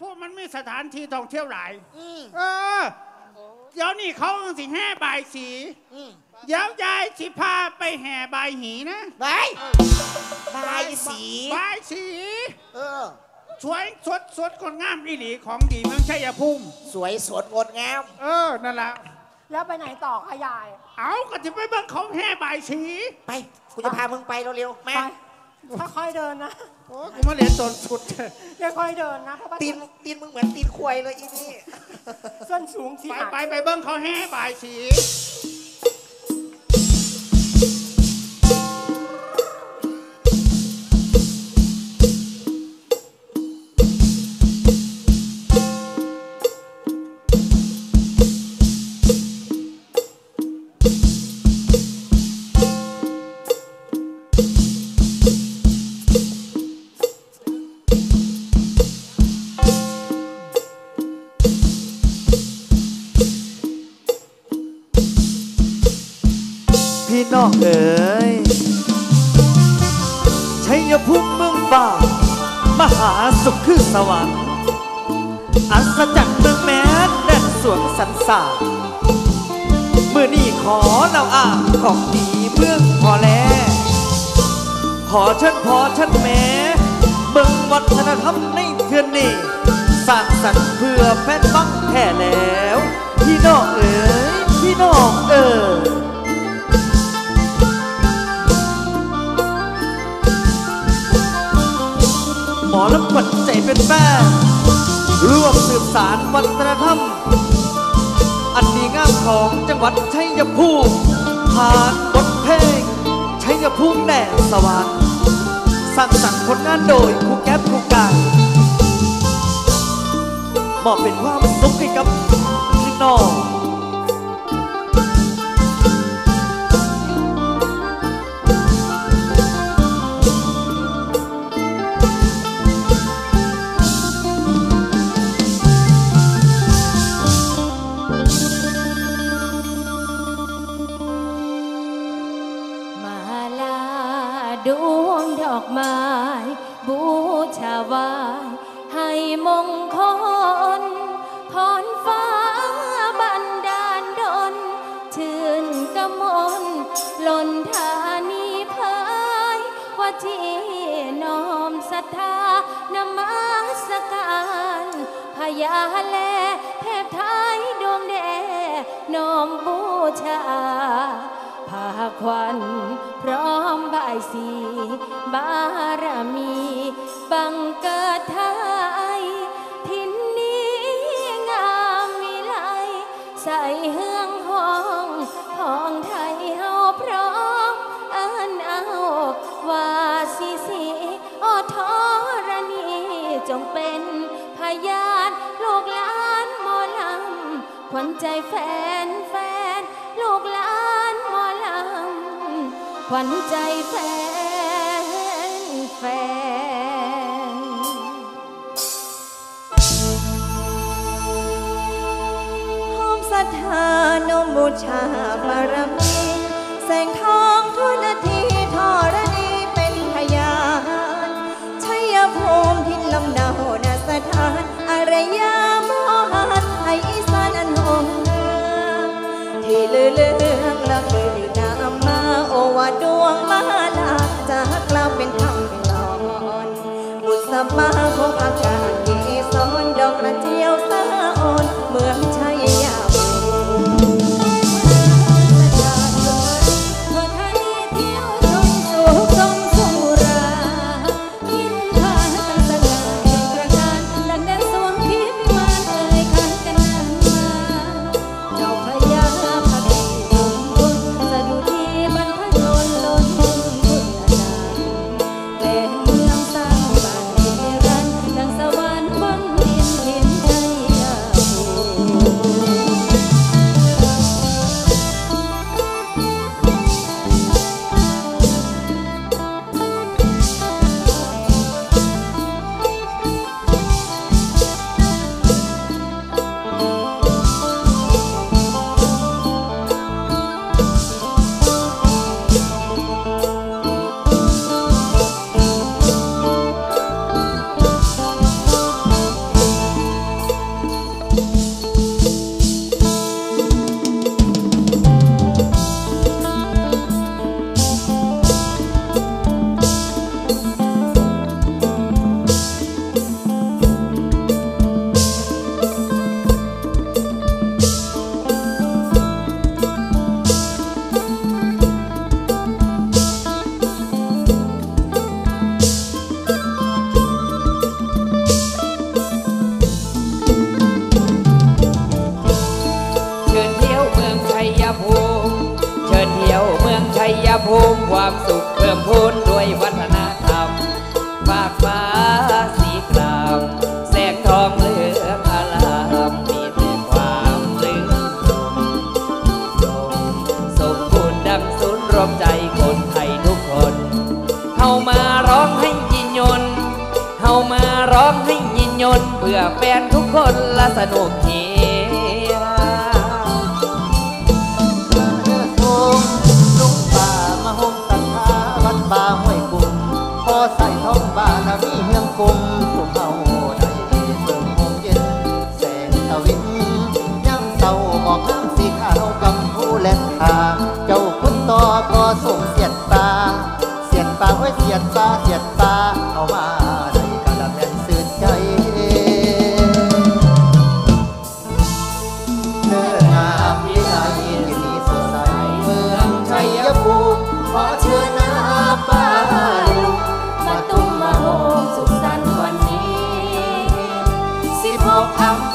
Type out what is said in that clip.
ภูมิมันมีสถานที่ท่องเที่ยวหลายอืมเออ เดี๋ยวนี้เขาสิแห่บายสีอืมเดี๋ยวยายสิพาไปแห่บายหีนะไปบายสีบายสี เออ สวยสดสดคนงามอีหลีของดีเมืองชัยภูมิสวยสดงดงาม เออ นั่นแหละแล้วไปไหนต่อคะยาย เอาก็จะไปเบิ่งเขาแห่บายสี ไป กูจะพามึงไปเร็วๆไปมา ค่อยๆเดินนะโอ้กูมาเรียนตนสุด ค่อยๆเดินนะเพราะว่าตีนตีนมึงเหมือนตีนควายเลยอีนี่ส้นสูงสีไปหักไปไปเบิ่งเขาแห่บายสี พี่น้องเอ๋ยชัยภูมิเมืองฟ้ามหาสุขคือสวรรค์อัศจรรย์เมืองแม้แดนสวงสันสาเมื่อนี้ขอเราอาของดีเมืองพอแล ขอเชิญพอเชิญแม่เมืองวัฒนธรรมในเทือนนี้สร้างสรรค์เพื่อแฟนฟังแท้แล้ว พี่น้องเอ๋ยพี่น้องเอ๋ย มอลำขวัญใจเป็นแป้ร่วมสืบสารวัฒนธรรม อันดีงามของจังหวัดชัยภูมิผ่านบทเพลงชัยภูมิแดนสวรรค์สร้างสรรค์ผลงานโดยครูแก๊ปครูกายมอบเป็นความ ยาแลเทพไทยดวงแดน้อมบูชาพาควันพร้อมบายสีบารมี บังเกิดไทยำขวัญใจแฟนแฟน ลูกหลานหมอลำขวัญใจแฟนแฟน หอมศรัทธานมบูชาบารมีแสงทอง บุษ ภูมิความสุขเพิ่มพูนด้วยวัฒนธรรมฝากฟ้าสีครามแสงทองเหลืองอลามมีแต่ความลื่นลมสมบูรณ์ดังศูนรวมใจคนไทยทุกคนเฮามาร้องให้ยินยนเฮามาร้องให้ยินยนเพื่อแฟนทุกคนละสนุกที ใส่ท้องบ้านมีเฮืองกลมผู้เฮาได้เบิ่งหงเย็น แสงตะวินย่ำเศร้าออกน้ำสีขาวกำผู้แลนทาเจ้าคุณต่อก็ส่งเสียดตา เสียดตาโอ้เสียดตาเสียดตา Oh, out.